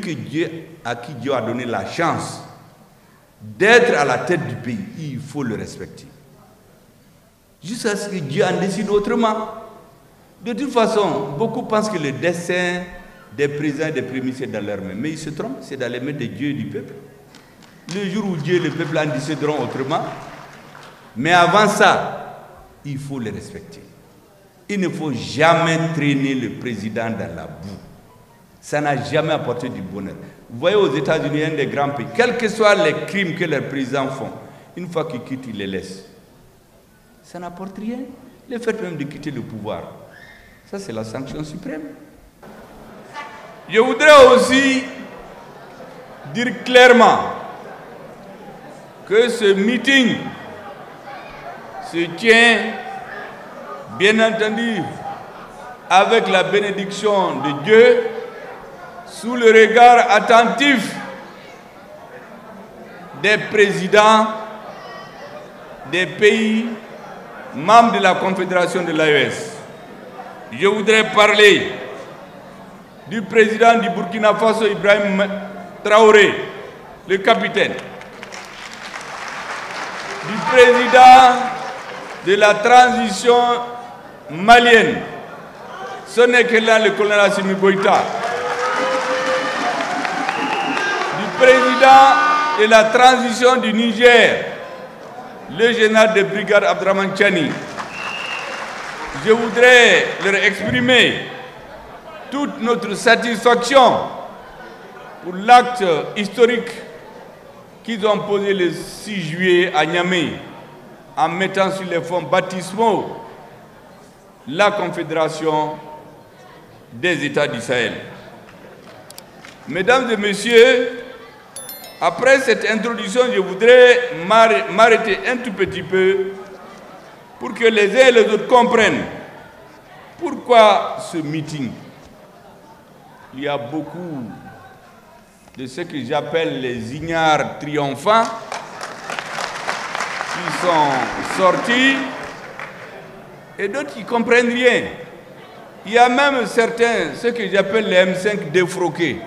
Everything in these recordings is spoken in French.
que Dieu, à qui Dieu a donné la chance d'être à la tête du pays, il faut le respecter. Jusqu'à ce que Dieu en décide autrement. De toute façon, beaucoup pensent que le dessein des présidents et des premiers, c'est dans leurs mains. Mais ils se trompent, c'est dans les mains de Dieu et du peuple. Le jour où Dieu et le peuple en décideront autrement, mais avant ça, il faut les respecter. Il ne faut jamais traîner le président dans la boue. Ça n'a jamais apporté du bonheur. Vous voyez aux États-Unis, un des grands pays, quels que soient les crimes que leurs présidents font, une fois qu'ils quittent, ils les laissent. Ça n'apporte rien. Le fait même de quitter le pouvoir, ça c'est la sanction suprême. Je voudrais aussi dire clairement que ce meeting se tient, bien entendu, avec la bénédiction de Dieu, sous le regard attentif des présidents des pays membres de la Confédération de l'AES. Je voudrais parler du président du Burkina Faso, Ibrahim Traoré, le capitaine, du président de la transition malienne, ce n'est que là le colonel Assimi Goïta, du président de la transition du Niger, le général de brigade Abdraman Chani. Je voudrais leur exprimer toute notre satisfaction pour l'acte historique qu'ils ont posé le 6 juillet à Niamey en mettant sur les fonds baptismaux la Confédération des États du Sahel. Mesdames et Messieurs, après cette introduction, je voudrais m'arrêter un tout petit peu pour que les uns et les autres comprennent pourquoi ce meeting. Il y a beaucoup de ce que j'appelle les ignares triomphants qui sont sortis et d'autres qui ne comprennent rien. Il y a même certains, ce que j'appelle les M5 défroqués,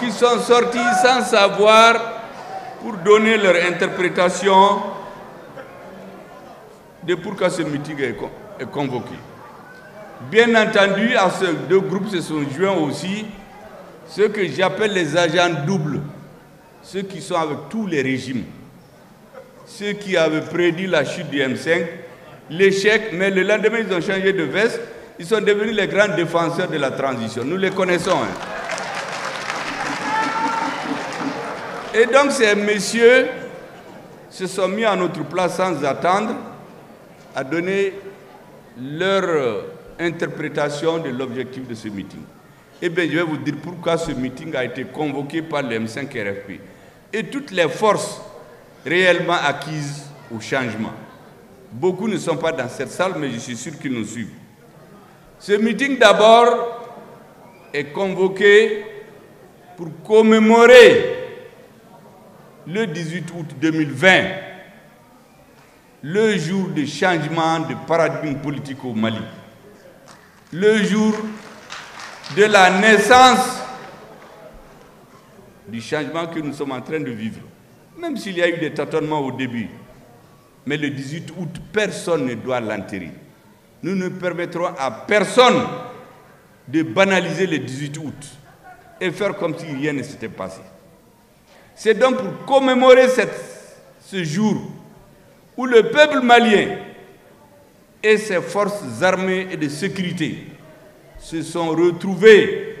qui sont sortis sans savoir pour donner leur interprétation de pourquoi ce meeting est convoqué. Bien entendu, à ces deux groupes se sont joints aussi ceux que j'appelle les agents doubles, ceux qui sont avec tous les régimes, ceux qui avaient prédit la chute du M5, l'échec, mais le lendemain ils ont changé de veste, ils sont devenus les grands défenseurs de la transition. Nous les connaissons. Hein. Et donc ces messieurs se sont mis à notre place sans attendre à donner leur interprétation de l'objectif de ce meeting. Eh bien, je vais vous dire pourquoi ce meeting a été convoqué par le M5 RFP et toutes les forces réellement acquises au changement. Beaucoup ne sont pas dans cette salle, mais je suis sûr qu'ils nous suivent. Ce meeting d'abord est convoqué pour commémorer le 18 août 2020, le jour de changement de paradigme politique au Mali, le jour de la naissance du changement que nous sommes en train de vivre. Même s'il y a eu des tâtonnements au début, mais le 18 août, personne ne doit l'enterrer. Nous ne permettrons à personne de banaliser le 18 août et faire comme si rien ne s'était passé. C'est donc pour commémorer ce jour où le peuple malien et ses forces armées et de sécurité se sont retrouvés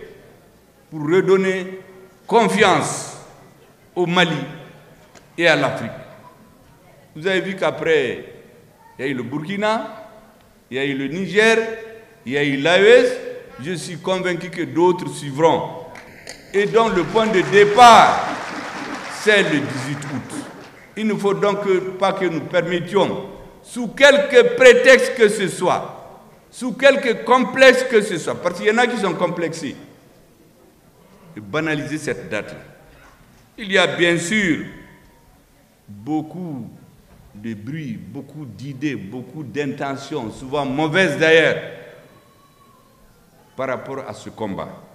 pour redonner confiance au Mali et à l'Afrique. Vous avez vu qu'après, il y a eu le Burkina, il y a eu le Niger, il y a eu l'AES. Je suis convaincu que d'autres suivront. Et donc le point de départ c'est le 18 août. Il ne faut donc pas que nous permettions, sous quelque prétexte que ce soit, sous quelque complexe que ce soit, parce qu'il y en a qui sont complexés, de banaliser cette date. Il y a bien sûr beaucoup de bruit, beaucoup d'idées, beaucoup d'intentions, souvent mauvaises d'ailleurs, par rapport à ce combat.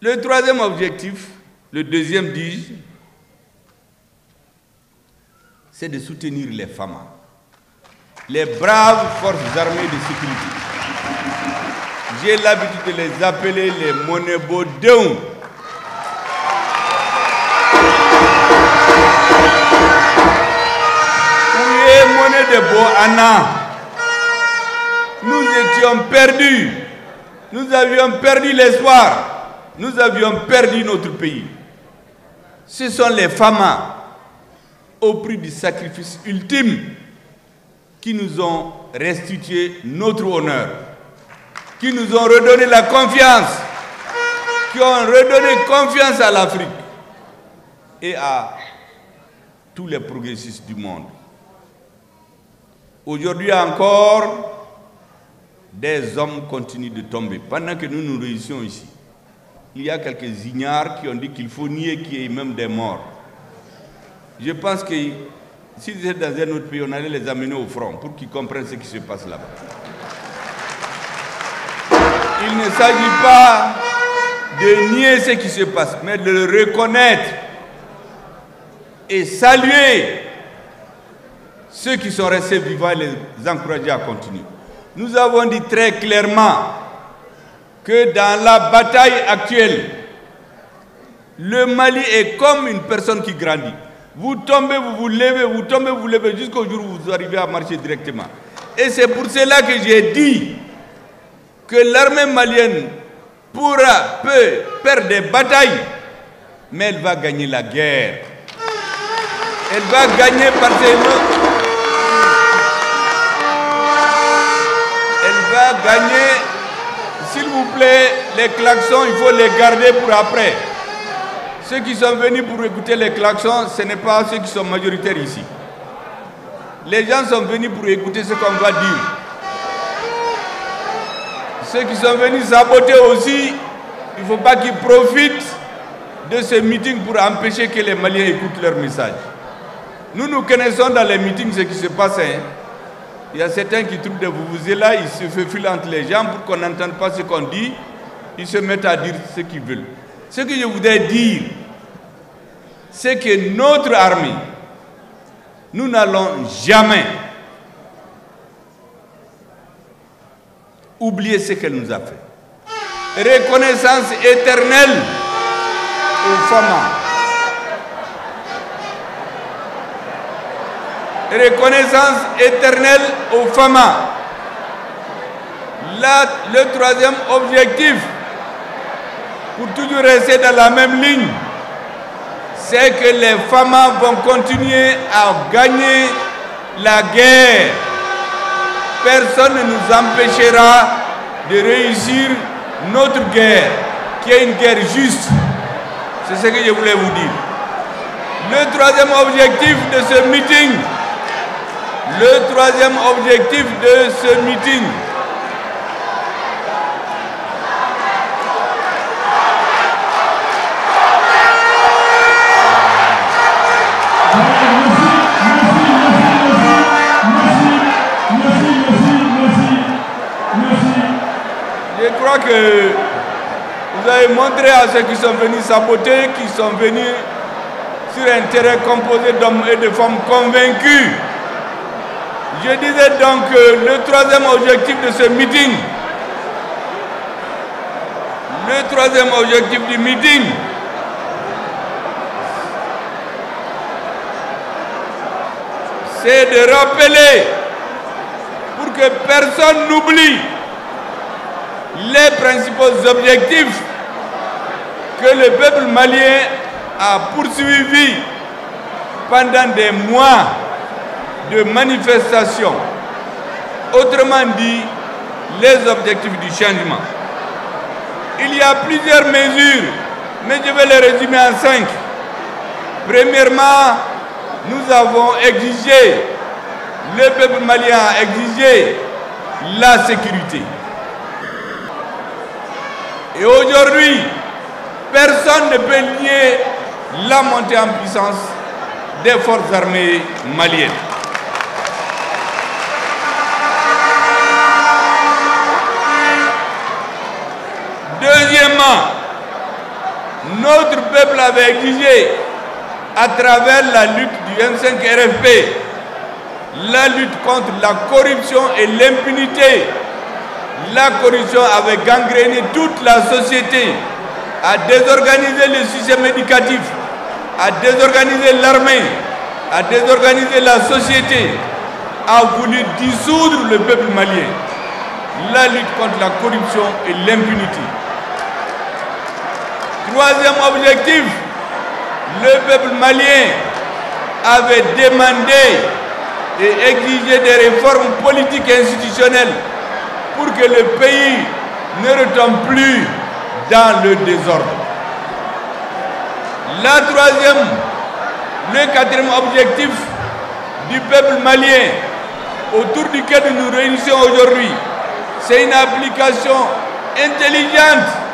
Le troisième objectif, le deuxième dis c'est de soutenir les femmes, les braves forces armées de sécurité. J'ai l'habitude de les appeler les monnaie de Boana. Nous étions perdus. Nous avions perdu l'espoir. Nous avions perdu notre pays. Ce sont les femmes au prix du sacrifice ultime qui nous ont restitué notre honneur, qui nous ont redonné la confiance, qui ont redonné confiance à l'Afrique et à tous les progressistes du monde. Aujourd'hui encore, des hommes continuent de tomber. Pendant que nous nous réussissons ici, il y a quelques ignares qui ont dit qu'il faut nier qu'il y ait même des morts. Je pense que si c'était dans un autre pays, on allait les amener au front pour qu'ils comprennent ce qui se passe là-bas. Il ne s'agit pas de nier ce qui se passe, mais de le reconnaître et saluer ceux qui sont restés vivants et les encourager à continuer. Nous avons dit très clairement que dans la bataille actuelle, le Mali est comme une personne qui grandit. Vous tombez, vous vous levez, vous tombez, vous levez jusqu'au jour où vous arrivez à marcher directement. Et c'est pour cela que j'ai dit que l'armée malienne pourra, peut perdre des batailles, mais elle va gagner la guerre. Elle va gagner par ses gagner, s'il vous plaît, les klaxons, il faut les garder pour après. Ceux qui sont venus pour écouter les klaxons, ce n'est pas ceux qui sont majoritaires ici. Les gens sont venus pour écouter ce qu'on va dire. Ceux qui sont venus saboter aussi, il ne faut pas qu'ils profitent de ce meeting pour empêcher que les Maliens écoutent leur message. Nous, nous connaissons dans les meetings ce qui se passe. Hein. Il y a certains qui trouvent des vous là, ils se faufilent entre les gens pour qu'on n'entende pas ce qu'on dit. Ils se mettent à dire ce qu'ils veulent. Ce que je voudrais dire, c'est que notre armée, nous n'allons jamais oublier ce qu'elle nous a fait. Reconnaissance éternelle aux femmes reconnaissance éternelle aux femmes. le troisième objectif, pour toujours rester dans la même ligne, c'est que les femmes vont continuer à gagner la guerre. Personne ne nous empêchera de réussir notre guerre, qui est une guerre juste. C'est ce que je voulais vous dire. Le troisième objectif de ce meeting, le troisième objectif de ce meeting, Je crois que vous avez montré à ceux qui sont venus saboter, qui sont venus sur un terrain composé d'hommes et de femmes convaincus je disais donc que le troisième objectif de ce meeting, le troisième objectif du meeting, c'est de rappeler pour que personne n'oublie les principaux objectifs que le peuple malien a poursuivis pendant des mois de manifestation. Autrement dit, les objectifs du changement. Il y a plusieurs mesures, mais je vais les résumer en cinq. Premièrement, nous avons exigé, le peuple malien a exigé la sécurité. Et aujourd'hui, personne ne peut nier la montée en puissance des forces armées maliennes. Deuxièmement, Notre peuple avait exigé, à travers la lutte du M5 RFP, la lutte contre la corruption et l'impunité. La corruption avait gangréné toute la société, a désorganisé le système éducatif, a désorganisé l'armée, a désorganisé la société, a voulu dissoudre le peuple malien. La lutte contre la corruption et l'impunité. Troisième objectif, le peuple malien avait demandé et exigé des réformes politiques et institutionnelles pour que le pays ne retombe plus dans le désordre. La troisième, le quatrième objectif du peuple malien autour duquel nous nous réunissons aujourd'hui, c'est une application intelligente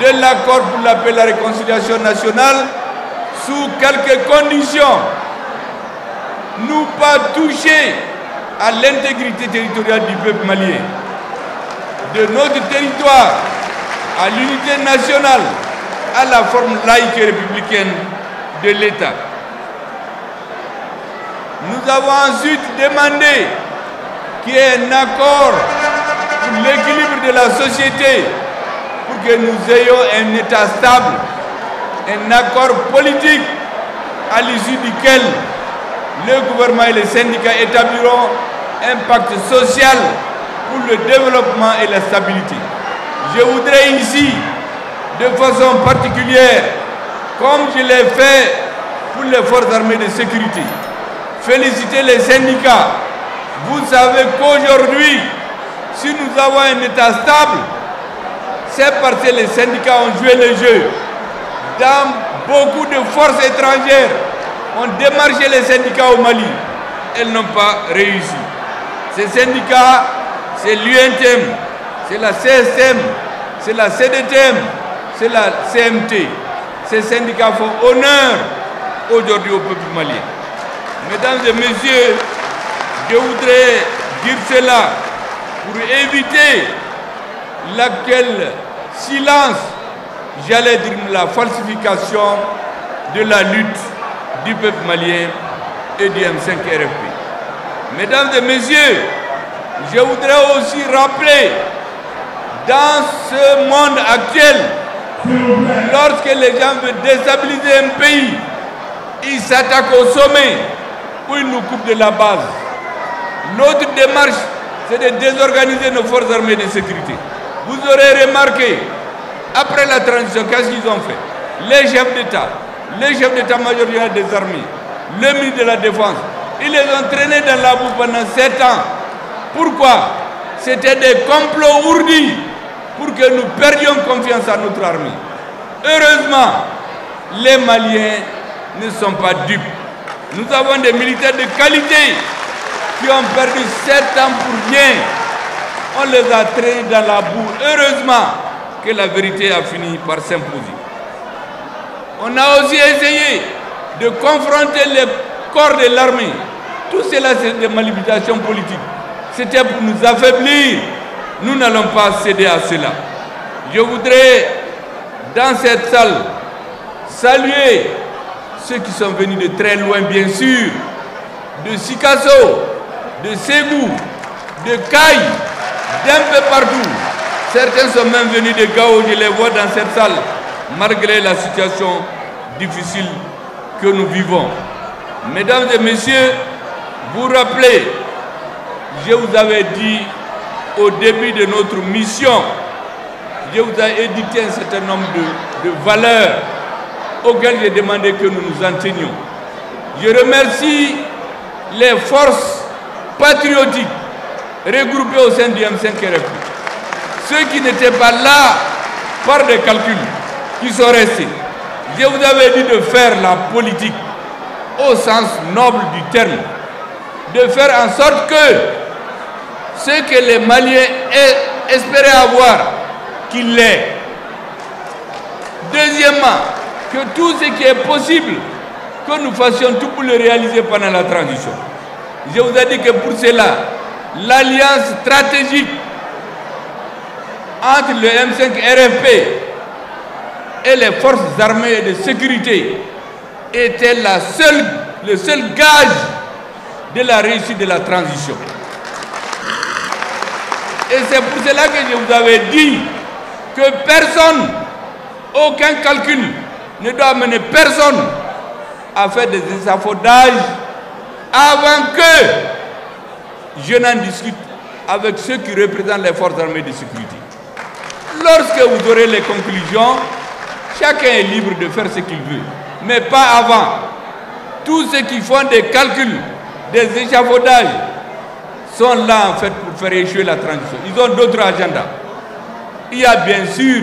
de l'accord pour la paix et la réconciliation nationale sous quelques conditions. Nous pas toucher à l'intégrité territoriale du peuple malien, de notre territoire à l'unité nationale, à la forme laïque et républicaine de l'État. Nous avons ensuite demandé qu'il y ait un accord pour l'équilibre de la société, pour que nous ayons un État stable, un accord politique à l'issue duquel le gouvernement et les syndicats établiront un pacte social pour le développement et la stabilité. Je voudrais ici, de façon particulière, comme je l'ai fait pour les forces armées de sécurité, féliciter les syndicats. Vous savez qu'aujourd'hui, si nous avons un État stable, c'est parce que les syndicats ont joué le jeu. Dans beaucoup de forces étrangères ont démarché les syndicats au Mali. Elles n'ont pas réussi. Ces syndicats, c'est l'UNTM, c'est la CSM, c'est la CDTM, c'est la CMT. Ces syndicats font honneur aujourd'hui au peuple malien. Mesdames et messieurs, je voudrais dire cela pour éviter l'actuel silence, j'allais dire la falsification de la lutte du peuple malien et du M5 RFP. Mesdames et messieurs, je voudrais aussi rappeler, dans ce monde actuel, lorsque les gens veulent déstabiliser un pays, ils s'attaquent au sommet ou ils nous coupent de la base. L'autre démarche, c'est de désorganiser nos forces armées de sécurité. Vous aurez remarqué, après la transition, qu'est-ce qu'ils ont fait? Les chefs d'État, les chefs d'état-major des armées, le ministre de la Défense, ils les ont traînés dans la boue pendant sept ans. Pourquoi? C'était des complots ourdis pour que nous perdions confiance à notre armée. Heureusement, les Maliens ne sont pas dupes. Nous avons des militaires de qualité qui ont perdu sept ans pour rien. On les a traînés dans la boue. Heureusement que la vérité a fini par s'imposer. On a aussi essayé de confronter les corps de l'armée. Tout cela, c'est des manipulations politiques. C'était pour nous affaiblir. Nous n'allons pas céder à cela. Je voudrais, dans cette salle, saluer ceux qui sont venus de très loin, bien sûr, de Sikasso, de Ségou, de Caille, d'un peu partout. Certains sont même venus de Gao, je les vois dans cette salle, malgré la situation difficile que nous vivons. Mesdames et messieurs, vous rappelez, je vous avais dit au début de notre mission, je vous ai édité un certain nombre de, de valeurs auxquelles j'ai demandé que nous nous en tenions. Je remercie les forces patriotiques regroupées au sein du M5 RFP. Ceux qui n'étaient pas là par des calculs, qui sont restés. Je vous avais dit de faire la politique au sens noble du terme. De faire en sorte que ce que les Maliens espéraient avoir, qu'il l'ait. Deuxièmement, que tout ce qui est possible, que nous fassions tout pour le réaliser pendant la transition. Je vous ai dit que pour cela, l'alliance stratégique entre le M5 RFP et les forces armées de sécurité étaient la seule, le seul gage de la réussite de la transition. Et c'est pour cela que je vous avais dit que personne, aucun calcul ne doit amener personne à faire des échafaudages avant que je n'en discute avec ceux qui représentent les forces armées de sécurité. Lorsque vous aurez les conclusions, chacun est libre de faire ce qu'il veut, mais pas avant. Tous ceux qui font des calculs, des échafaudages, sont là en fait pour faire échouer la transition. Ils ont d'autres agendas. Il y a bien sûr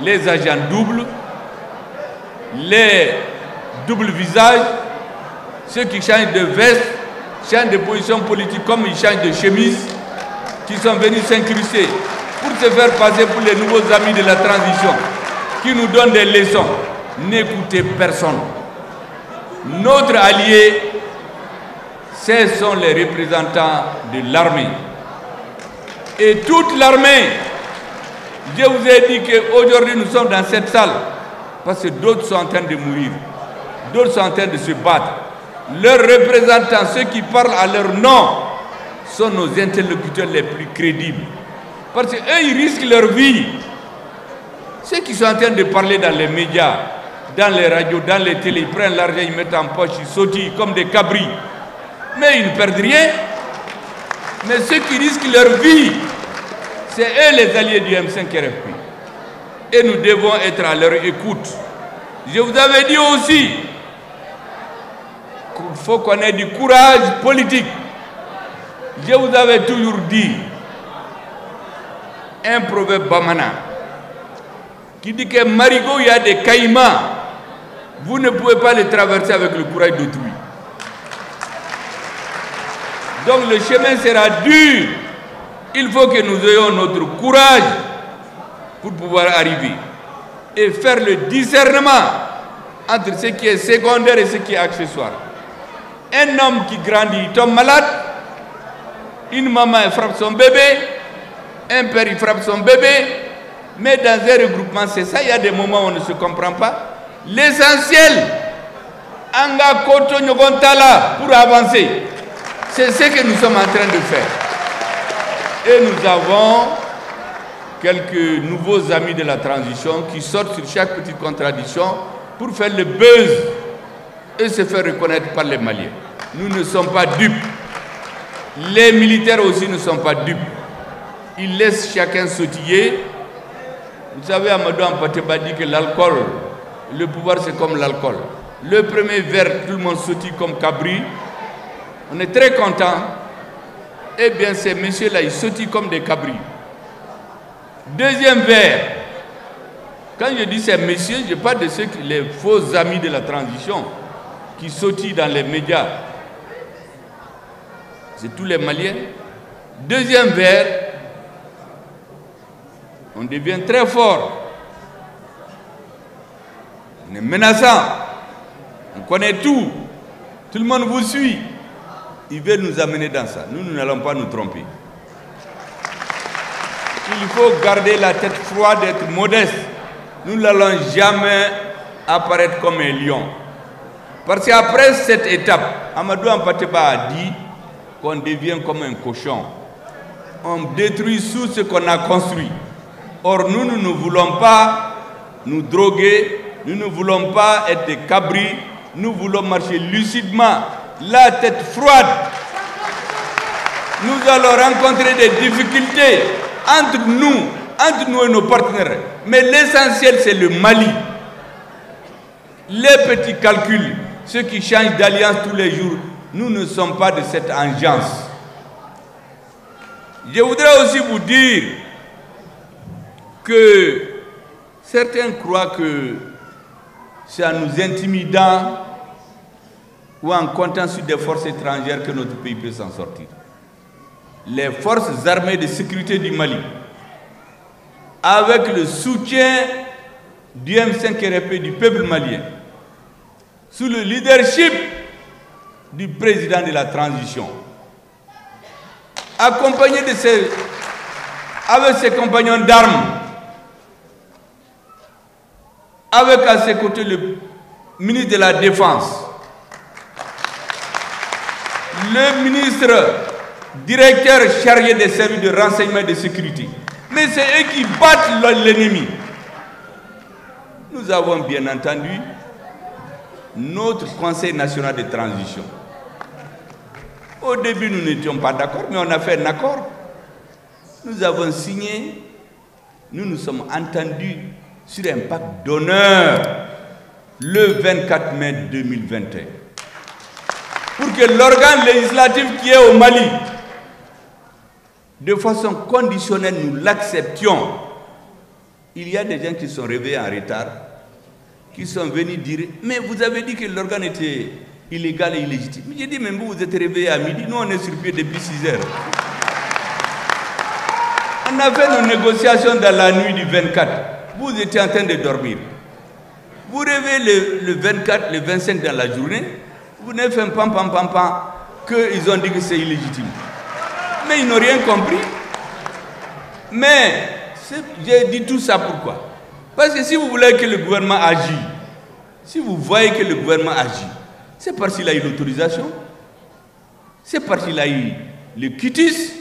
les agents doubles, les doubles visages, ceux qui changent de veste, changent de position politique comme ils changent de chemise, qui sont venus s'incruster pour se faire passer pour les nouveaux amis de la transition, qui nous donnent des leçons. N'écoutez personne. Notre allié, ce sont les représentants de l'armée. Et toute l'armée, je vous ai dit qu'aujourd'hui nous sommes dans cette salle parce que d'autres sont en train de mourir, d'autres sont en train de se battre. Leurs représentants, ceux qui parlent à leur nom, sont nos interlocuteurs les plus crédibles. Parce qu'eux, ils risquent leur vie. Ceux qui sont en train de parler dans les médias, dans les radios, dans les télés, ils prennent l'argent, ils mettent en poche, ils sautillent comme des cabris. Mais ils ne perdent rien. Mais ceux qui risquent leur vie, c'est eux les alliés du M5 RFP. Et nous devons être à leur écoute. Je vous avais dit aussi qu'il faut qu'on ait du courage politique. Je vous avais toujours dit un proverbe bamana qui dit que Marigot, il y a des caïmans. Vous ne pouvez pas les traverser avec le courage d'autrui. Donc le chemin sera dur. Il faut que nous ayons notre courage pour pouvoir arriver et faire le discernement entre ce qui est secondaire et ce qui est accessoire. Un homme qui grandit, il tombe malade, une maman frappe son bébé, un père il frappe son bébé, mais dans un regroupement, c'est ça, il y a des moments où on ne se comprend pas. L'essentiel, anga koto pour avancer. C'est ce que nous sommes en train de faire. Et nous avons quelques nouveaux amis de la transition qui sortent sur chaque petite contradiction pour faire le buzz et se faire reconnaître par les Maliens. Nous ne sommes pas dupes. Les militaires aussi ne sont pas dupes. Ils laissent chacun sautiller. Vous savez, Amadou Ampateba dit que l'alcool, le pouvoir c'est comme l'alcool. Le premier verre, tout le monde sautille comme cabri. On est très content. Eh bien, ces messieurs-là, ils sautillent comme des cabris. Deuxième verre. Quand je dis ces messieurs, je parle de ceux qui, les faux amis de la transition, qui sautillent dans les médias. C'est tous les Maliens. Deuxième verre, on devient très fort. On est menaçant. On connaît tout. Tout le monde vous suit. Il veut nous amener dans ça. Nous, nous n'allons pas nous tromper. Il faut garder la tête froide, être modeste. Nous n'allons jamais apparaître comme un lion. Parce qu'après cette étape, Amadou Ampateba a dit qu'on devient comme un cochon. On détruit tout ce qu'on a construit. Or, nous, nous ne voulons pas nous droguer, nous ne voulons pas être des cabris, nous voulons marcher lucidement, la tête froide. Nous allons rencontrer des difficultés entre nous, entre nous et nos partenaires. Mais l'essentiel, c'est le Mali. Les petits calculs, ceux qui changent d'alliance tous les jours, nous ne sommes pas de cette engeance. Je voudrais aussi vous dire que certains croient que c'est en nous intimidant ou en comptant sur des forces étrangères que notre pays peut s'en sortir les forces armées de sécurité du Mali, avec le soutien du M5RP du peuple malien, sous le leadership du président de la transition, accompagné de ses, avec ses compagnons d'armes, avec à ses côtés le ministre de la Défense, le ministre directeur chargé des services de renseignement et de sécurité. Mais c'est eux qui battent l'ennemi. Nous avons bien entendu notre Conseil national de transition. Au début, nous n'étions pas d'accord, mais on a fait un accord. Nous avons signé, nous nous sommes entendus sur un pacte d'honneur le 24 mai 2021 pour que l'organe législatif qui est au Mali, de façon conditionnelle, nous l'acceptions. Il y a des gens qui sont réveillés en retard, qui sont venus dire Mais vous avez dit que l'organe était illégal et illégitime. J'ai dit Mais vous, vous êtes réveillés à midi, nous on est sur pied depuis 6 heures. On a fait nos négociations dans la nuit du 24. Vous étiez en train de dormir. Vous rêvez le, le 24, le 25 dans la journée, vous n'avez fait un pam pam pam pam qu'ils ont dit que c'est illégitime. Mais ils n'ont rien compris. Mais j'ai dit tout ça pourquoi? Parce que si vous voulez que le gouvernement agisse, si vous voyez que le gouvernement agit, c'est parce qu'il a eu l'autorisation, c'est parce qu'il a eu le quitus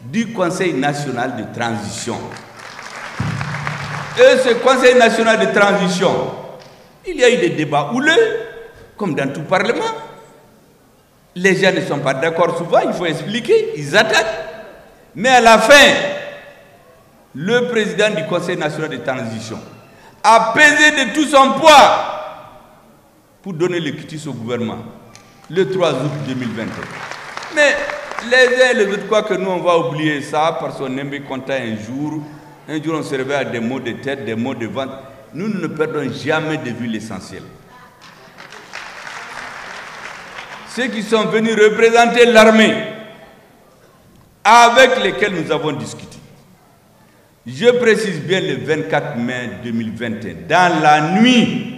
du Conseil national de transition. Et ce Conseil national de transition, il y a eu des débats houleux, comme dans tout parlement. Les gens ne sont pas d'accord souvent, il faut expliquer, ils attaquent. Mais à la fin, le président du Conseil national de transition a pesé de tout son poids pour donner le au gouvernement le 3 août 2021. Mais les uns et les autres croient que nous, on va oublier ça parce qu'on est mécontent un jour. Un jour, on se réveille à des mots de tête, des mots de vente. Nous ne perdons jamais de vue l'essentiel. ceux qui sont venus représenter l'armée avec lesquels nous avons discuté. Je précise bien le 24 mai 2021, dans la nuit,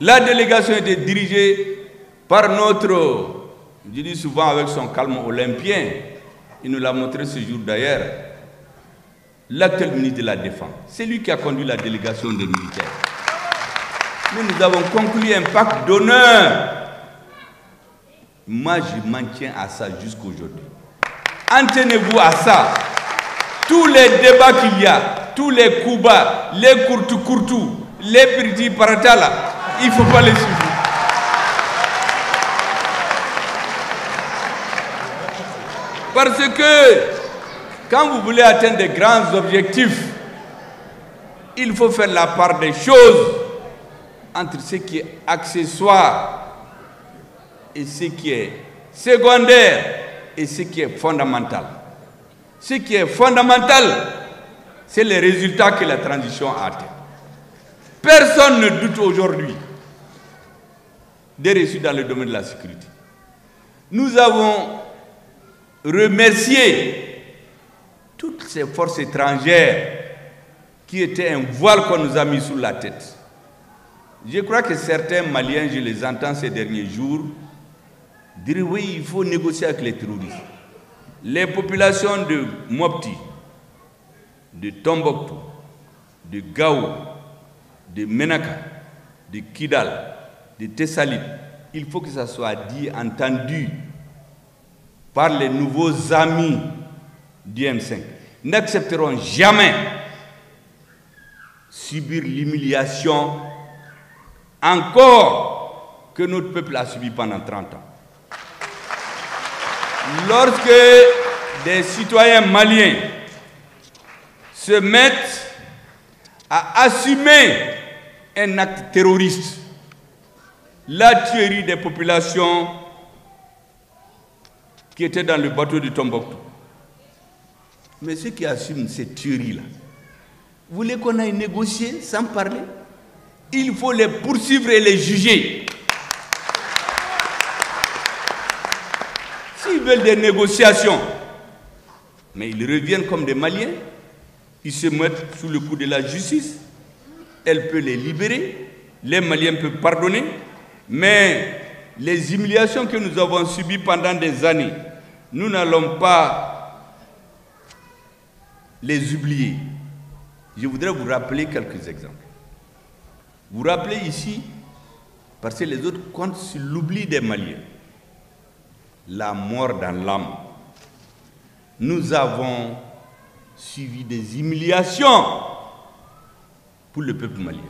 la délégation était dirigée par notre, je dis souvent avec son calme olympien, il nous l'a montré ce jour d'ailleurs, l'actuel ministre de la Défense. C'est lui qui a conduit la délégation des militaires. Nous, nous avons conclu un pacte d'honneur moi, je m'en tiens à ça jusqu'aujourd'hui. Entenez-vous à ça. Tous les débats qu'il y a, tous les coups bas, les courtou courtou, les petits paratala, il ne faut pas les suivre. Parce que quand vous voulez atteindre des grands objectifs, il faut faire la part des choses entre ce qui est accessoire et ce qui est secondaire et ce qui est fondamental. Ce qui est fondamental, c'est les résultats que la transition a atteint. Personne ne doute aujourd'hui des résultats dans le domaine de la sécurité. Nous avons remercié toutes ces forces étrangères qui étaient un voile qu'on nous a mis sous la tête. Je crois que certains Maliens, je les entends ces derniers jours, dire oui, il faut négocier avec les terroristes. Les populations de Mopti, de Tombouctou, de Gao, de Menaka, de Kidal, de Tessalit, il faut que ça soit dit, entendu par les nouveaux amis du M5. N'accepteront jamais subir l'humiliation encore que notre peuple a subi pendant 30 ans. Lorsque des citoyens maliens se mettent à assumer un acte terroriste, la tuerie des populations qui étaient dans le bateau de Tombouctou. Mais ceux qui assument cette tuerie-là, vous voulez qu'on aille négocier sans parler? Il faut les poursuivre et les juger. Des négociations, mais ils reviennent comme des Maliens, ils se mettent sous le coup de la justice, elle peut les libérer, les Maliens peuvent pardonner, mais les humiliations que nous avons subies pendant des années, nous n'allons pas les oublier. Je voudrais vous rappeler quelques exemples. Vous rappelez ici, parce que les autres comptent sur l'oubli des Maliens, la mort dans l'âme. Nous avons suivi des humiliations pour le peuple malien.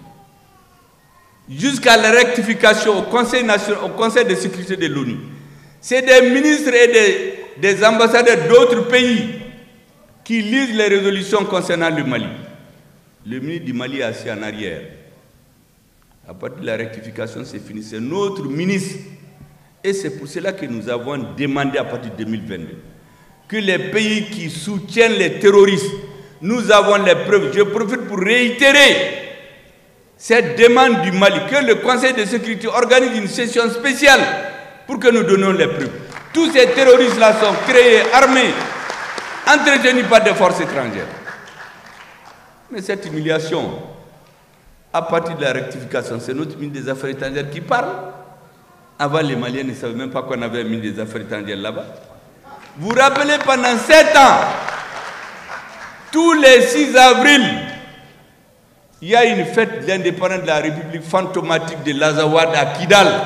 Jusqu'à la rectification au Conseil, national, au Conseil de sécurité de l'ONU. C'est des ministres et des, ambassadeurs d'autres pays qui lisent les résolutions concernant le Mali. Le ministre du Mali est assis en arrière. À partir de la rectification, c'est fini. C'est notre ministre. Et c'est pour cela que nous avons demandé à partir de 2022 que les pays qui soutiennent les terroristes, nous avons les preuves. Je profite pour réitérer cette demande du Mali, que le Conseil de sécurité organise une session spéciale pour que nous donnions les preuves. Tous ces terroristes-là sont créés, armés, entretenus par des forces étrangères. Mais cette humiliation, à partir de la rectification, c'est notre ministre des Affaires étrangères qui parle. Avant, les Maliens ne savaient même pas qu'on avait ministre des Affaires étrangères là-bas. Vous vous rappelez, pendant sept ans, tous les 6 avril, il y a une fête d'indépendance de la République fantomatique de l'Azawad à Kidal.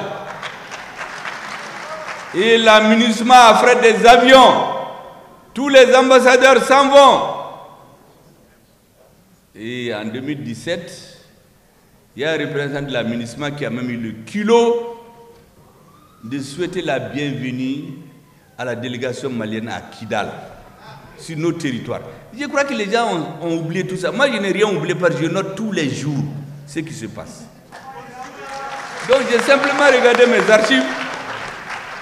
Et l'aménagement a fait des avions. Tous les ambassadeurs s'en vont. Et en 2017, il y a un représentant de l'aménagement qui a même eu le culot de souhaiter la bienvenue à la délégation malienne à Kidal, sur nos territoires. Je crois que les gens ont, oublié tout ça. Moi, je n'ai rien oublié parce que je note tous les jours ce qui se passe. Donc, j'ai simplement regardé mes archives.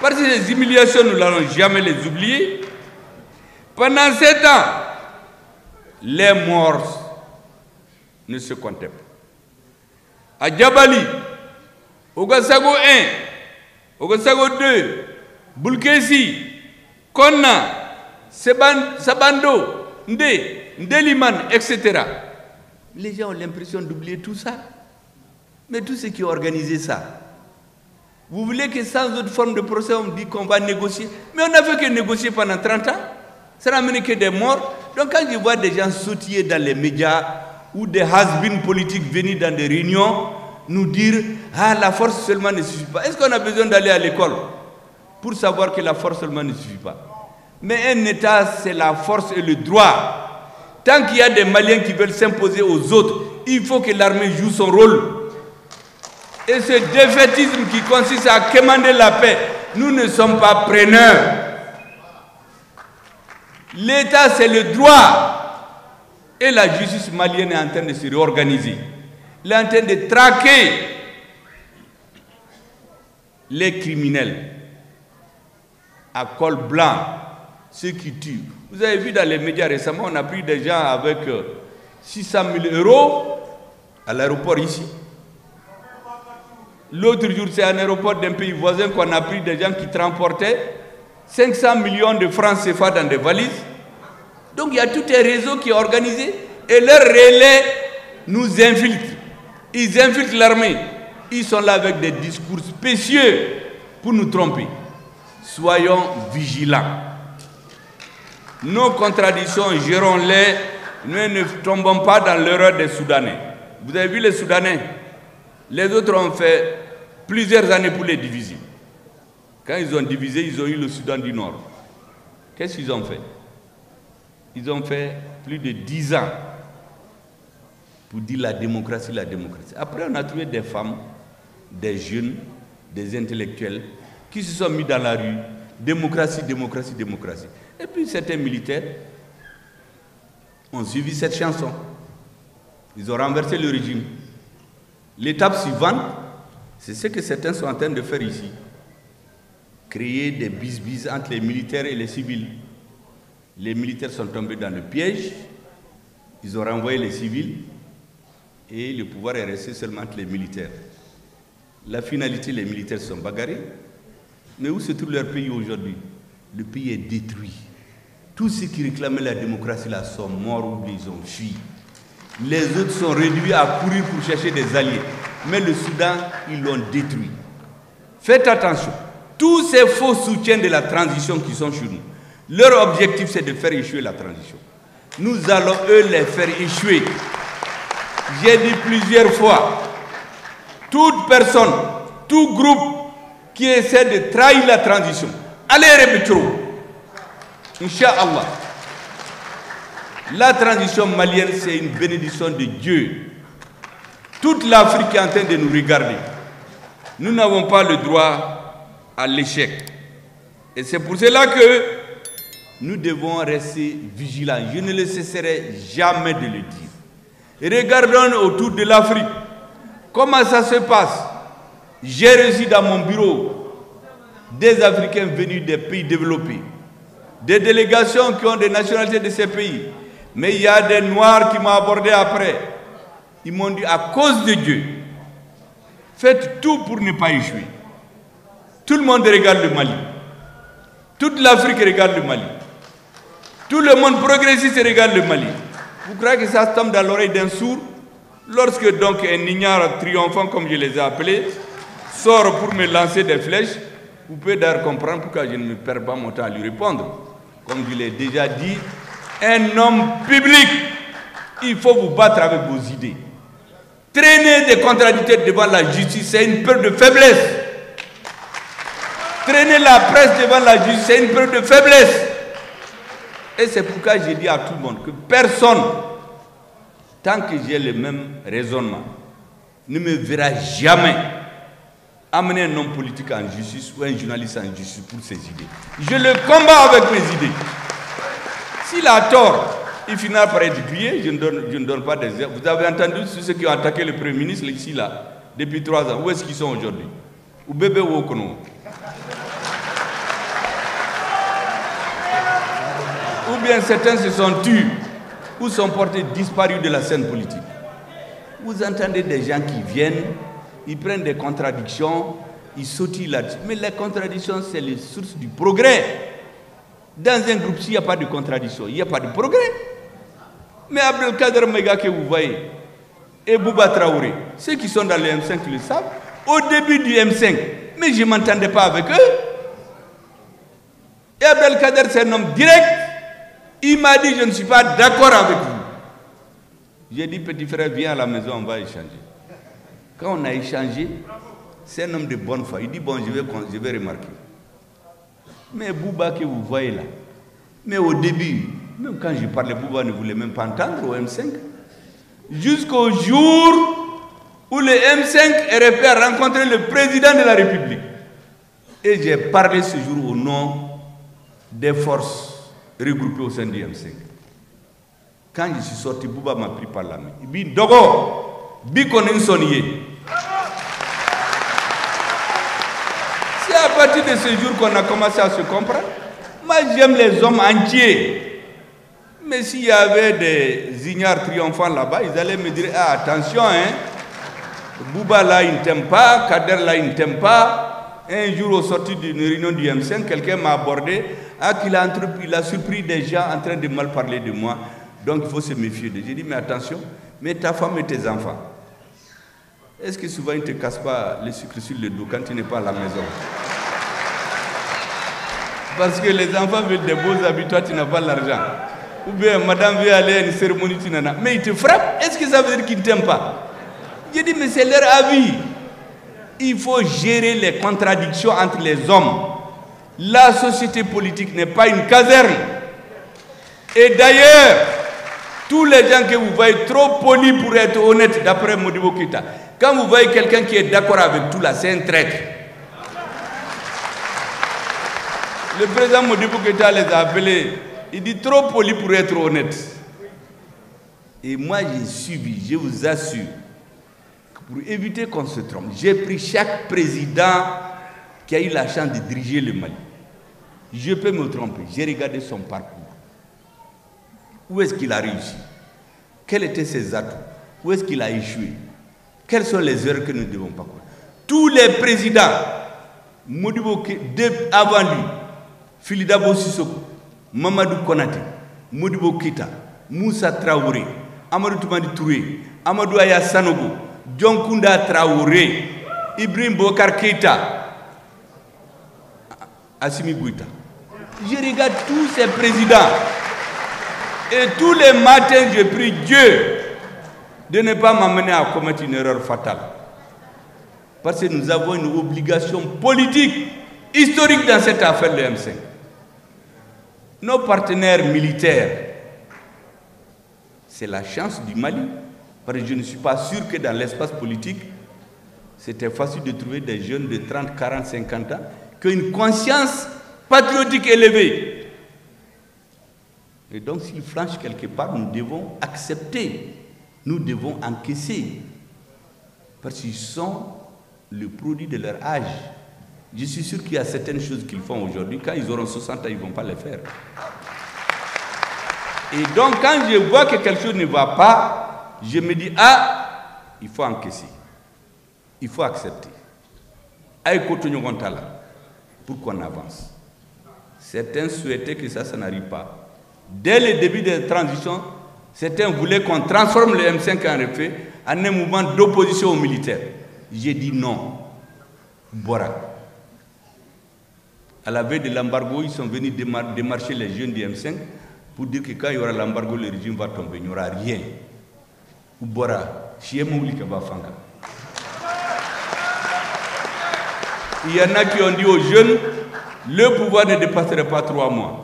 Parce que les humiliations, nous n'allons jamais les oublier. Pendant sept ans, les morts ne se comptaient pas à Djabali, au Gassago 1, au Gassago 2, Bulkesi, Konna, Sabando, Nde, Ndeliman, etc. Les gens ont l'impression d'oublier tout ça. Mais tous ceux qui ont organisé ça, vous voulez que sans autre forme de procès, on dit qu'on va négocier? Mais on n'a fait que négocier pendant 30 ans. Ça n'a mené que des morts. Donc quand je vois des gens sautiller dans les médias, ou des has-been politiques venus dans des réunions nous dire Ah, la force seulement ne suffit pas. Est-ce qu'on a besoin d'aller à l'école pour savoir que la force seulement ne suffit pas? Mais un État, c'est la force et le droit. Tant qu'il y a des Maliens qui veulent s'imposer aux autres, il faut que l'armée joue son rôle. Et ce défaitisme qui consiste à commander la paix, nous ne sommes pas preneurs. L'État, c'est le droit. Et la justice malienne est en train de se réorganiser. Elle est en train de traquer les criminels à col blanc, ceux qui tuent. Vous avez vu dans les médias récemment, on a pris des gens avec 600 euh, 000 euros à l'aéroport ici. L'autre jour, c'est un aéroport d'un pays voisin qu'on a pris des gens qui transportaient 500 millions de francs CFA dans des valises. Donc il y a tout un réseau qui est organisé et leurs relais nous infiltrent. Ils infiltrent l'armée. Ils sont là avec des discours spécieux pour nous tromper. Soyons vigilants. Nos contradictions, gérons-les. Nous ne tombons pas dans l'erreur des Soudanais. Vous avez vu les Soudanais? Les autres ont fait plusieurs années pour les diviser. Quand ils ont divisé, ils ont eu le Soudan du Nord. Qu'est-ce qu'ils ont fait? Ils ont fait plus de dix ans pour dire la démocratie, la démocratie. Après, on a trouvé des femmes, des jeunes, des intellectuels qui se sont mis dans la rue. Démocratie, démocratie, démocratie. Et puis certains militaires ont suivi cette chanson. Ils ont renversé le régime. L'étape suivante, c'est ce que certains sont en train de faire ici. Créer des bis entre les militaires et les civils. Les militaires sont tombés dans le piège, ils ont renvoyé les civils et le pouvoir est resté seulement entre les militaires. La finalité, les militaires sont bagarrés. Mais où se trouve leur pays aujourd'hui? Le pays est détruit. Tous ceux qui réclamaient la démocratie là sont morts ou ils ont fui. Les autres sont réduits à courir pour chercher des alliés. Mais le Soudan, ils l'ont détruit. Faites attention. Tous ces faux soutiens de la transition qui sont chez nous, leur objectif, c'est de faire échouer la transition. Nous allons, eux, les faire échouer. J'ai dit plusieurs fois, toute personne, tout groupe qui essaie de trahir la transition, allez Rebetro. Inch'Allah. La transition malienne, c'est une bénédiction de Dieu. Toute l'Afrique est en train de nous regarder. Nous n'avons pas le droit à l'échec. Et c'est pour cela que nous devons rester vigilants. Je ne le cesserai jamais de le dire. Regardons autour de l'Afrique. Comment ça se passe? J'ai reçu dans mon bureau des Africains venus des pays développés, des délégations qui ont des nationalités de ces pays. Mais il y a des Noirs qui m'ont abordé après. Ils m'ont dit, à cause de Dieu, faites tout pour ne pas échouer. Tout le monde regarde le Mali. Toute l'Afrique regarde le Mali. Tout le monde progressiste regarde le Mali. Vous croyez que ça tombe dans l'oreille d'un sourd Lorsque donc un ignare triomphant, comme je les ai appelés, sort pour me lancer des flèches, vous pouvez d'ailleurs comprendre pourquoi je ne me perds pas mon temps à lui répondre. Comme je l'ai déjà dit, un homme public, il faut vous battre avec vos idées. Traîner des contradicteurs devant la justice, c'est une peur de faiblesse. Traîner la presse devant la justice, c'est une peur de faiblesse. Et c'est pourquoi j'ai dit à tout le monde que personne, tant que j'ai le même raisonnement, ne me verra jamais amener un homme politique en justice ou un journaliste en justice pour ses idées. Je le combats avec mes idées. S'il a tort, il finira par être grillé. Je ne donne, je ne donne pas des Vous avez entendu ceux qui ont attaqué le Premier ministre ici, là, depuis trois ans. Où est-ce qu'ils sont aujourd'hui? Ou bébé ou ou bien certains se sont tués ou sont portés disparus de la scène politique. Vous entendez des gens qui viennent, ils prennent des contradictions, ils sautillent là-dessus. Mais les contradictions, c'est les sources du progrès. Dans un groupe, s'il n'y a pas de contradiction, il n'y a pas de progrès. Mais Abdelkader Mega que vous voyez, et Bouba Traoré, ceux qui sont dans le M5 le savent, au début du M5, mais je ne m'entendais pas avec eux. Et Abdelkader, c'est un homme direct, il m'a dit, je ne suis pas d'accord avec vous. J'ai dit, petit frère, viens à la maison, on va échanger. Quand on a échangé, c'est un homme de bonne foi. Il dit, bon, je vais, remarquer. Mais Bouba que vous voyez là, mais au début, même quand je parlais, Bouba ne voulait même pas entendre au M5. Jusqu'au jour où le M5 est fait rencontrer le président de la République. Et j'ai parlé ce jour au nom des forces regroupés au sein du M5. Quand je suis sorti, Bouba m'a pris par la main. Il dit Dogo, Bikonin Soniye. C'est à partir de ce jour qu'on a commencé à se comprendre. Moi, j'aime les hommes entiers. Mais s'il y avait des ignares triomphants là-bas, ils allaient me dire ah, attention, hein, Bouba là, il ne t'aime pas, Kader là, il ne t'aime pas. Un jour, au sorti d'une réunion du M5, quelqu'un m'a abordé ah, qu'il a, il a surpris des gens en train de mal parler de moi. Donc il faut se méfier. J'ai dit, mais attention, mais ta femme et tes enfants. Est-ce que souvent ils ne te cassent pas les sucres sur le dos quand tu n'es pas à la maison? Parce que les enfants veulent des beaux habits, toi tu n'as pas l'argent. Ou bien madame veut aller à une cérémonie, tu n'en as. Mais ils te frappent, est-ce que ça veut dire qu'ils ne t'aiment pas? J'ai dit, mais c'est leur avis. Il faut gérer les contradictions entre les hommes. La société politique n'est pas une caserne. Et d'ailleurs, tous les gens que vous voyez trop polis pour être honnêtes, d'après Modibo Kita, quand vous voyez quelqu'un qui est d'accord avec tout là, c'est un traître. Le président Modibo Kita les a appelés, il dit trop poli pour être honnête. Et moi, j'ai suivi, je vous assure, pour éviter qu'on se trompe, j'ai pris chaque président qui a eu la chance de diriger le Mali. Je peux me tromper. J'ai regardé son parcours. Où est-ce qu'il a réussi? Quels étaient ses atouts? Où est-ce qu'il a échoué? Quelles sont les erreurs que nous ne devons pas faire Tous les présidents, Modibo, avant lui, Philidabo Sissoko, Mamadou Konate, Modibo Kita, Moussa Traoré, Amadou Toumani Touré, Amadou Aya Sanogo, John Kunda Traoré, Ibrahim Bokar Keita, Assimi Gouita. Je regarde tous ces présidents. Et tous les matins, je prie Dieu de ne pas m'amener à commettre une erreur fatale. Parce que nous avons une obligation politique, historique dans cette affaire de M5. Nos partenaires militaires, c'est la chance du Mali. Parce que je ne suis pas sûr que dans l'espace politique, c'était facile de trouver des jeunes de 30, 40, 50 ans qui ont une conscience patriotique élevée. Et donc s'ils franchissent quelque part, nous devons accepter, nous devons encaisser. Parce qu'ils sont le produit de leur âge. Je suis sûr qu'il y a certaines choses qu'ils font aujourd'hui. Quand ils auront 60 ans, ils ne vont pas les faire. Et donc, quand je vois que quelque chose ne va pas, je me dis, ah, il faut encaisser. Il faut accepter. Pour qu'on avance. Certains souhaitaient que ça, ça n'arrive pas. Dès le début de la transition, certains voulaient qu'on transforme le M5 en refait en un mouvement d'opposition aux militaires. J'ai dit non. Bora. À la veille de l'embargo, ils sont venus démarcher les jeunes du M5 pour dire que quand il y aura l'embargo, le régime va tomber. Il n'y aura rien. Bora. Il y en a qui ont dit aux jeunes, le pouvoir ne dépasserait pas trois mois.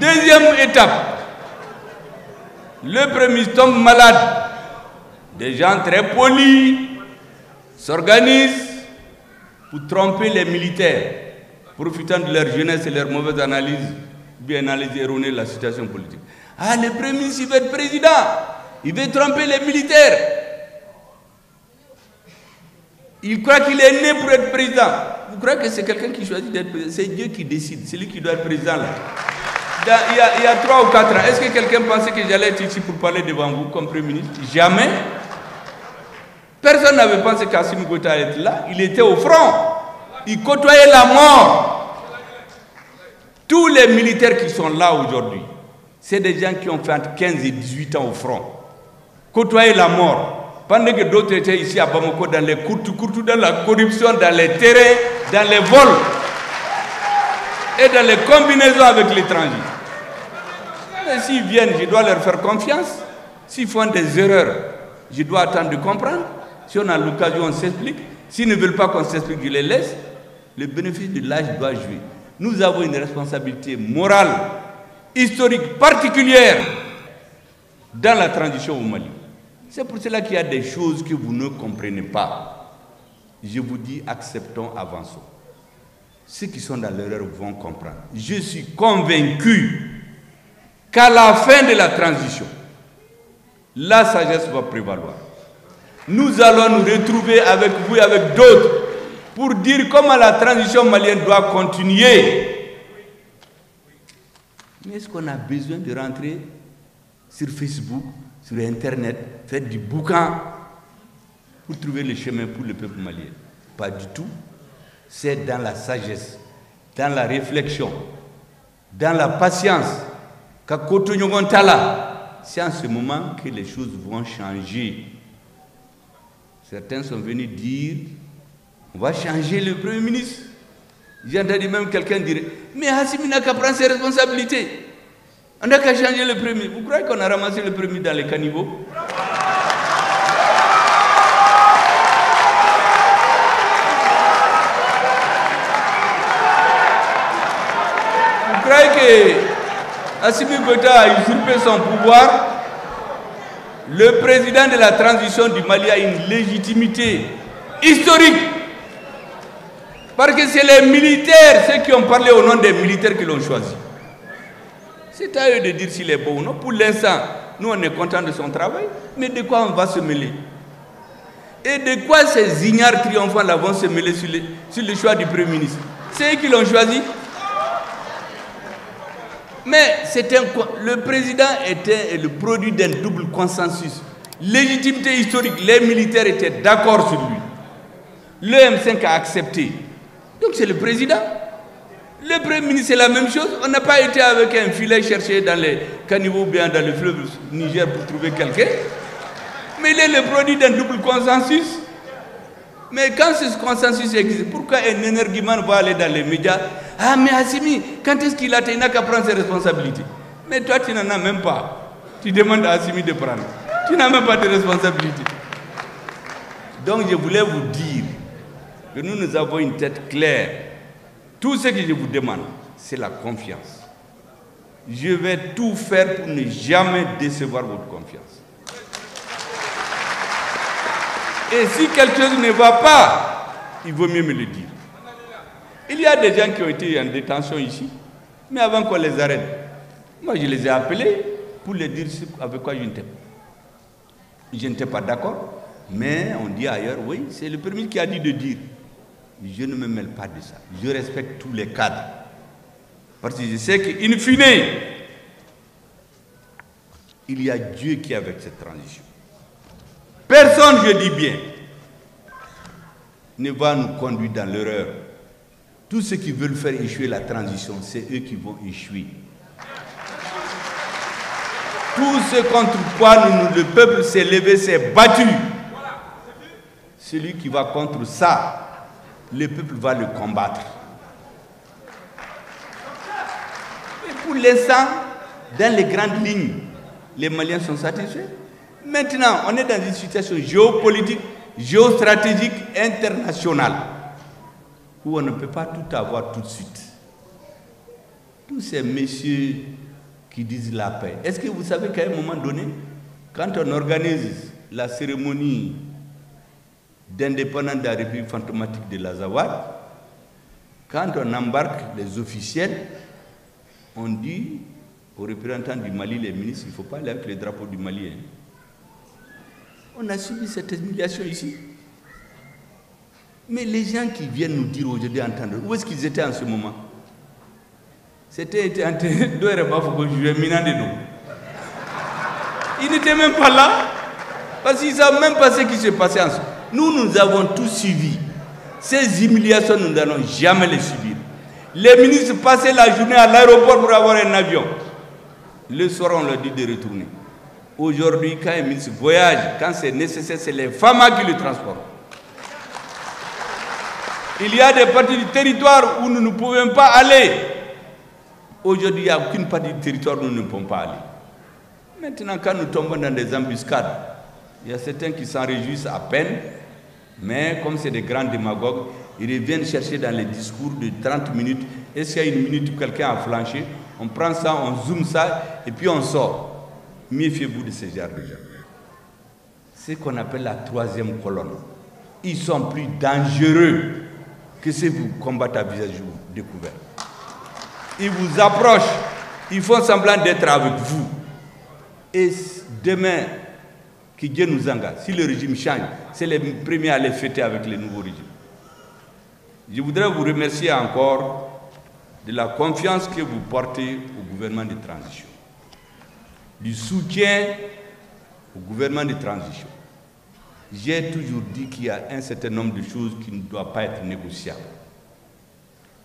Deuxième étape, le premier tombe malade. Des gens très polis s'organisent pour tromper les militaires, profitant de leur jeunesse et leur mauvaise analyse, bien analyse erronée de la situation politique. Ah, le premier il veut être président. Il veut tromper les militaires. Il croit qu'il est né pour être président. Vous croyez que c'est quelqu'un qui choisit d'être président? C'est Dieu qui décide. C'est lui qui doit être président là il y, a, trois ou quatre ans, est-ce que quelqu'un pensait que j'allais être ici pour parler devant vous comme Premier ministre? Jamais. Personne n'avait pensé qu'Assimi Goïta allait être là. Il était au front. Il côtoyait la mort. Tous les militaires qui sont là aujourd'hui, c'est des gens qui ont fait entre 15 et 18 ans au front. Côtoyer la mort. Pendant que d'autres étaient ici à Bamako dans les courtes, courtes, dans la corruption, dans les terrains, dans les vols et dans les combinaisons avec l'étranger. S'ils viennent, je dois leur faire confiance. S'ils font des erreurs, je dois attendre de comprendre. Si on a l'occasion, on s'explique. S'ils ne veulent pas qu'on s'explique, je les laisse. Le bénéfice de l'âge doit jouer. Nous avons une responsabilité morale, historique particulière dans la transition au Mali. C'est pour cela qu'il y a des choses que vous ne comprenez pas. Je vous dis, acceptons, avançons ceux qui sont dans l'erreur vont comprendre. Je suis convaincu qu'à la fin de la transition, la sagesse va prévaloir. Nous allons nous retrouver avec vous et avec d'autres pour dire comment la transition malienne doit continuer. Mais est-ce qu'on a besoin de rentrer sur Facebook, sur Internet, faire du bouquin pour trouver le chemin pour le peuple malien Pas du tout c'est dans la sagesse, dans la réflexion, dans la patience, c'est en ce moment que les choses vont changer. Certains sont venus dire, on va changer le Premier ministre. J'ai entendu même quelqu'un dire, mais Hassimi n'a qu'à prendre ses responsabilités. On n'a qu'à changer le Premier. Vous croyez qu'on a ramassé le Premier dans les caniveaux? Croyez que Assimi Goïta a usurpé son pouvoir? Le président de la transition du Mali a une légitimité historique. Parce que c'est les militaires, ceux qui ont parlé au nom des militaires qui l'ont choisi. C'est à eux de dire s'il est bon ou non. Pour l'instant, nous on est contents de son travail, mais de quoi on va se mêler? Et de quoi ces ignares triomphants là vont se mêler sur le, sur le choix du Premier ministre? C'est eux qui l'ont choisi mais un, le président était le produit d'un double consensus. Légitimité historique, les militaires étaient d'accord sur lui. Le M5 a accepté. Donc c'est le président. Le Premier ministre, c'est la même chose. On n'a pas été avec un filet chercher dans les caniveaux ou bien dans le fleuve Niger pour trouver quelqu'un. Mais il est le produit d'un double consensus. Mais quand ce consensus existe, pourquoi un énergumène va aller dans les médias? Ah, mais Assimi, quand est-ce qu'il a n'a qu'à prendre ses responsabilités Mais toi, tu n'en as même pas. Tu demandes à Assimi de prendre. Tu n'as même pas de responsabilité. Donc je voulais vous dire que nous, nous avons une tête claire. Tout ce que je vous demande, c'est la confiance. Je vais tout faire pour ne jamais décevoir votre confiance. Et si quelque chose ne va pas, il vaut mieux me le dire. Il y a des gens qui ont été en détention ici, mais avant qu'on les arrête, moi je les ai appelés pour leur dire avec quoi je n'étais pas. Je n'étais pas d'accord, mais on dit ailleurs, oui, c'est le premier qui a dit de dire. Je ne me mêle pas de ça. Je respecte tous les cadres. Parce que je sais qu'in fine, il y a Dieu qui est avec cette transition. Personne, je dis bien, ne va nous conduire dans l'erreur. Tous ceux qui veulent faire échouer la transition, c'est eux qui vont échouer. Tout ce contre quoi nous, le peuple s'est levé, s'est battu. Celui qui va contre ça, le peuple va le combattre. Et pour l'instant, dans les grandes lignes, les Maliens sont satisfaits. Maintenant, on est dans une situation géopolitique, géostratégique, internationale, où on ne peut pas tout avoir tout de suite. Tous ces messieurs qui disent la paix. Est-ce que vous savez qu'à un moment donné, quand on organise la cérémonie d'indépendance de la République fantomatique de l'Azawad, quand on embarque les officiels, on dit aux représentants du Mali, les ministres, il ne faut pas aller avec les drapeaux du Mali. Hein. On a subi cette humiliation ici. Mais les gens qui viennent nous dire aujourd'hui, entendre, où est-ce qu'ils étaient en ce moment? C'était Ils n'étaient même pas là. Parce qu'ils ne savent même pas ce qui s'est passé en ce Nous, nous avons tout suivi. Ces humiliations, nous n'allons jamais les subir. Les ministres passaient la journée à l'aéroport pour avoir un avion. Le soir, on leur dit de retourner. Aujourd'hui, quand un ministre voyage, quand c'est nécessaire, c'est les femmes qui le transportent. Il y a des parties du territoire où nous ne pouvons pas aller. Aujourd'hui, il n'y a aucune partie du territoire où nous ne pouvons pas aller. Maintenant, quand nous tombons dans des embuscades, il y a certains qui s'en réjouissent à peine, mais comme c'est des grands démagogues, ils reviennent chercher dans les discours de 30 minutes. Est-ce qu'il y a une minute où quelqu'un a flanché? On prend ça, on zoome ça, et puis on sort. Méfiez-vous de ces genre de gens. C'est ce qu'on appelle la troisième colonne. Ils sont plus dangereux que si vous combattez à visage découvert. Ils vous approchent, ils font semblant d'être avec vous. Et demain, qui Dieu nous engage, si le régime change, c'est les premiers à les fêter avec le nouveau régime. Je voudrais vous remercier encore de la confiance que vous portez au gouvernement de transition, du soutien au gouvernement de transition. J'ai toujours dit qu'il y a un certain nombre de choses qui ne doivent pas être négociables.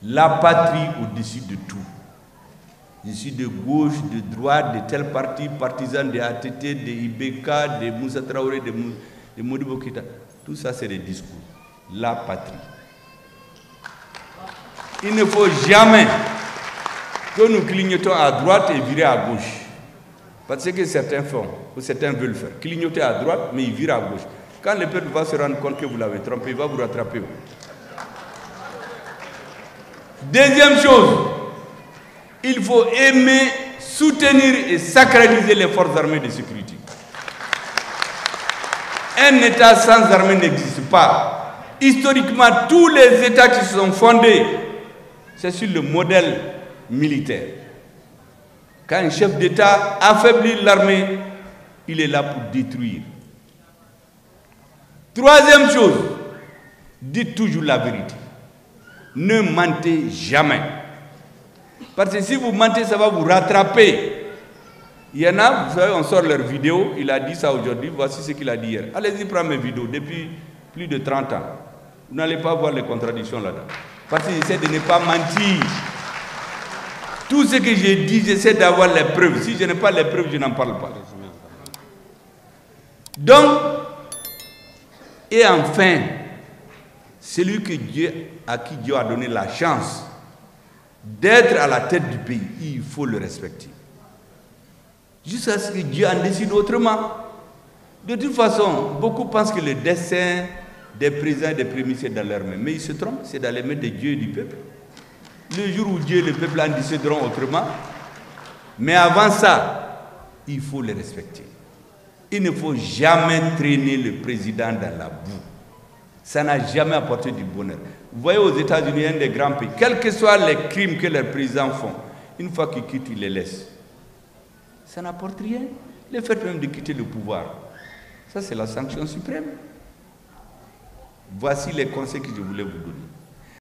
La patrie au-dessus de tout. Je suis de gauche, de droite, de tel parti, partisan de ATT, de IBK, de Moussa Traoré, de, Modibo Tout ça, c'est des discours. La patrie. Il ne faut jamais que nous clignotons à droite et virer à gauche. Parce que certains font, ou certains veulent faire. Clignoter à droite, mais ils virent à gauche. Quand le peuple va se rendre compte que vous l'avez trompé, il va vous rattraper. Deuxième chose, il faut aimer, soutenir et sacraliser les forces armées de sécurité. Un État sans armée n'existe pas. Historiquement, tous les États qui se sont fondés, c'est sur le modèle militaire. Quand un chef d'État affaiblit l'armée, il est là pour détruire. Troisième chose, dites toujours la vérité. Ne mentez jamais. Parce que si vous mentez, ça va vous rattraper. Il y en a, vous savez, on sort leur vidéo, il a dit ça aujourd'hui, voici ce qu'il a dit hier. Allez-y prendre mes vidéos depuis plus de 30 ans. Vous n'allez pas voir les contradictions là-dedans. Parce que j'essaie de ne pas mentir. Tout ce que j'ai dit, j'essaie d'avoir les preuves. Si je n'ai pas les preuves, je n'en parle pas. Donc, et enfin, celui que à qui Dieu a donné la chance d'être à la tête du pays, il faut le respecter. Jusqu'à ce que Dieu en décide autrement. De toute façon, beaucoup pensent que le destin des présidents et des premiers, c'est dans leurs mains. Mais ils se trompent, c'est dans les mains de Dieu et du peuple. Le jour où Dieu et le peuple en décideront autrement, mais avant ça, il faut les respecter. Il ne faut jamais traîner le président dans la boue. Ça n'a jamais apporté du bonheur. Vous voyez aux États-Unis, un des grands pays, quels que soient les crimes que leurs présidents font, une fois qu'ils quittent, ils les laissent. Ça n'apporte rien. Le fait même de quitter le pouvoir, ça c'est la sanction suprême. Voici les conseils que je voulais vous donner.